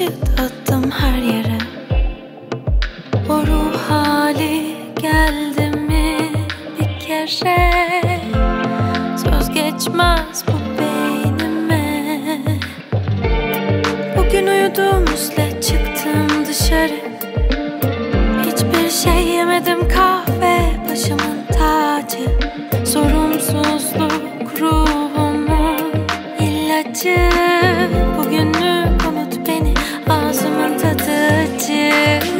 ışık attım her yere. O ruh hali geldi mi bir kere? Söz geçmez bu beynime. Bugün uyudum üsle çıktım dışarı. Hiçbir şey yemedim kahve başımın tacı. Sorumsuzluk ruhumun ilacı. yeah.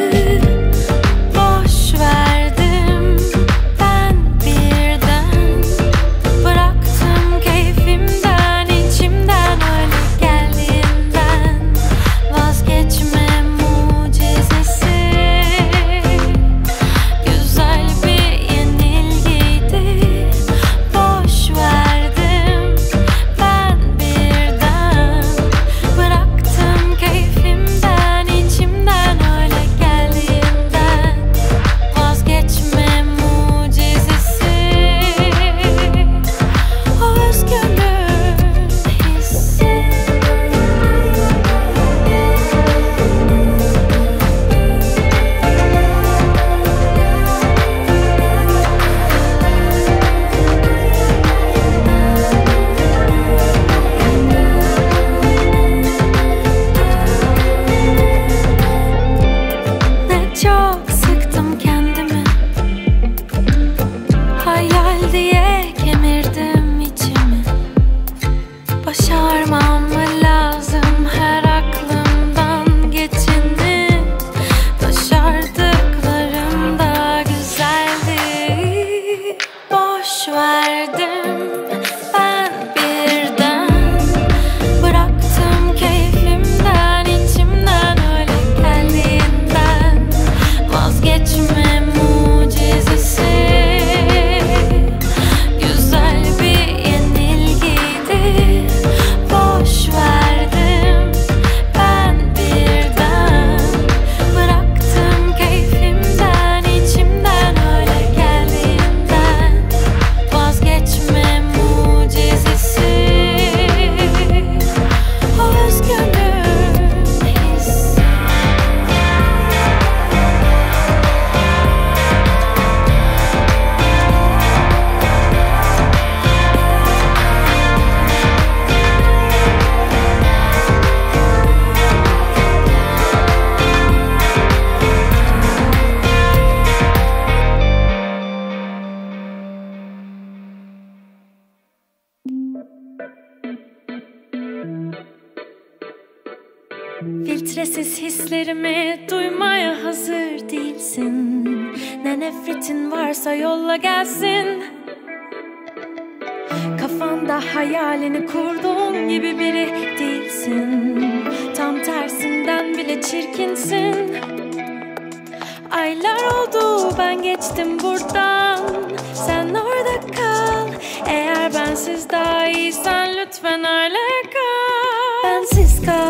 Filtresiz hislerimi duymaya hazır değilsin. Ne nefretin varsa yolla gelsin. Kafanda hayalini kurduğun gibi biri değilsin. Tam tersinden bile çirkinsin. Aylar oldu ben geçtim buradan. Sen orada kal. Eğer bensiz daha iyisen lütfen öyle kal. Bensiz kal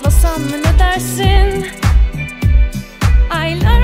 atlasan mı ne dersin? Aylar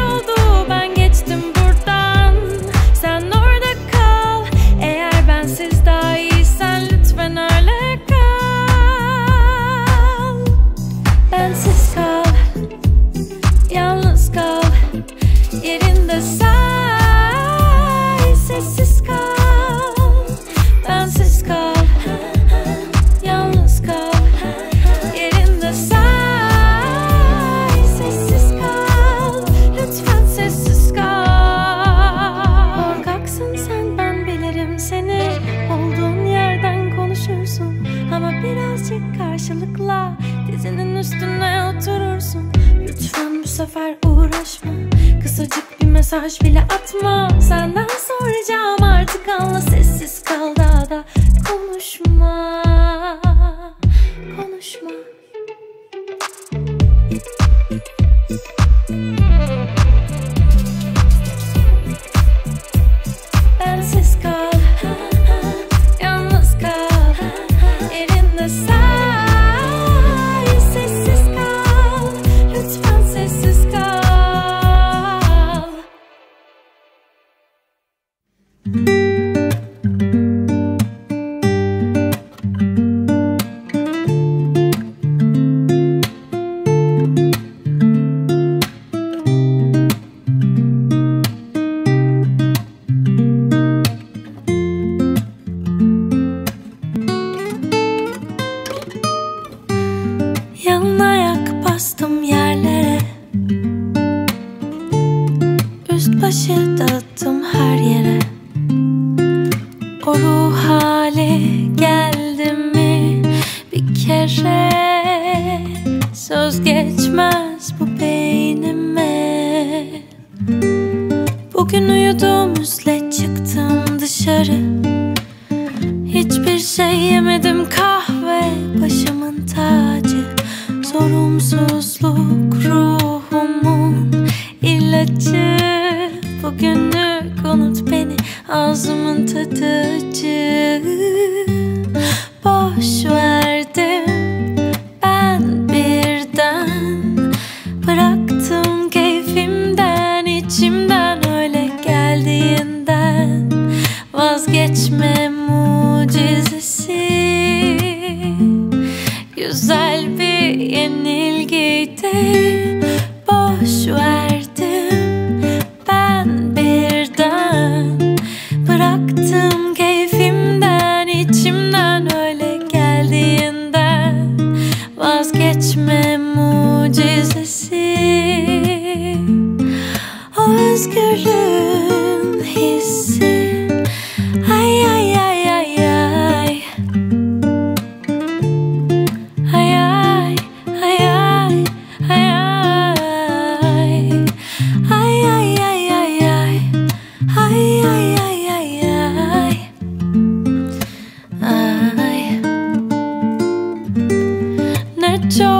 Kısacık bir mesaj bile atma. Senden soracağım artık. Anla Sessiz kal daha da konuşma geldi mi? Bir kere Söz geçmez bu beynime. Bugün uyuduğum üzle çıktım dışarı. Hiçbir şey yemedim kahve başımın tacı. Sorumsuzluk ruhumun ilacı yenilgiydi Boş verdim. Ben birden Bıraktım keyfimden içimden öyle geldiğinden. Vazgeçme mucizesi. O özgürlüğün hissi Ne